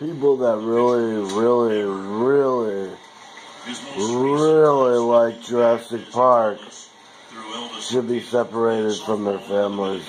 People that really, really, really, really like Jurassic Park should be separated from their families.